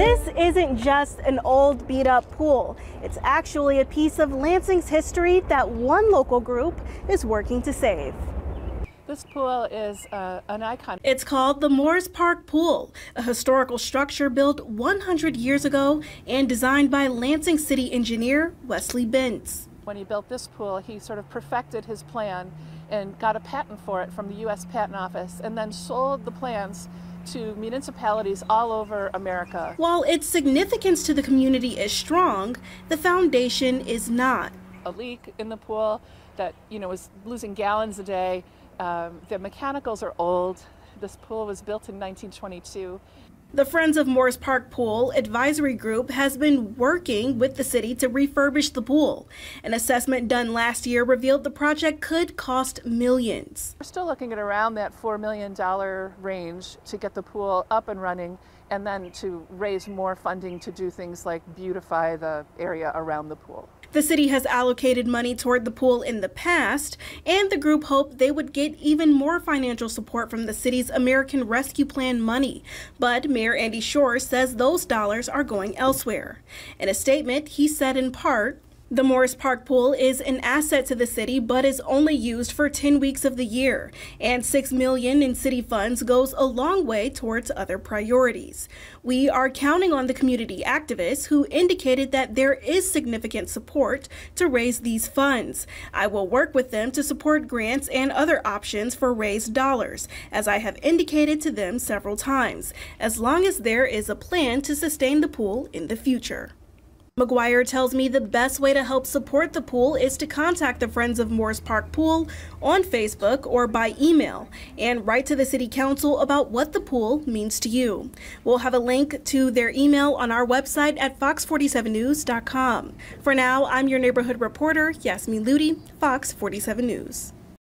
This isn't just an old beat up pool. It's actually a piece of Lansing's history that one local group is working to save. This pool is uh, an icon. It's called the Moores Park Pool, a historical structure built 100 years ago and designed by Lansing City engineer Wesley Bintz. When he built this pool, he sort of perfected his plan and got a patent for it from the U.S. Patent Office and then sold the plans to municipalities all over America. While its significance to the community is strong, the foundation is not. A leak in the pool that, you know, was losing gallons a day. Um, the mechanicals are old. This pool was built in 1922. The Friends of Moores Park Pool Advisory Group has been working with the city to refurbish the pool. An assessment done last year revealed the project could cost millions. We're still looking at around that $4 million range to get the pool up and running and then to raise more funding to do things like beautify the area around the pool. The city has allocated money toward the pool in the past, and the group hoped they would get even more financial support from the city's American Rescue Plan money. But Mayor Andy Schor says those dollars are going elsewhere. In a statement, he said in part, the Moores Park pool is an asset to the city, but is only used for 10 weeks of the year, and 6 million in city funds goes a long way towards other priorities. We are counting on the community activists who indicated that there is significant support to raise these funds. I will work with them to support grants and other options for raised dollars, as I have indicated to them several times, as long as there is a plan to sustain the pool in the future. McGuire tells me the best way to help support the pool is to contact the Friends of Moores Park Pool on Facebook or by email and write to the City Council about what the pool means to you. We'll have a link to their email on our website at fox47news.com. For now, I'm your neighborhood reporter, Yasmin Ludi, Fox 47 News.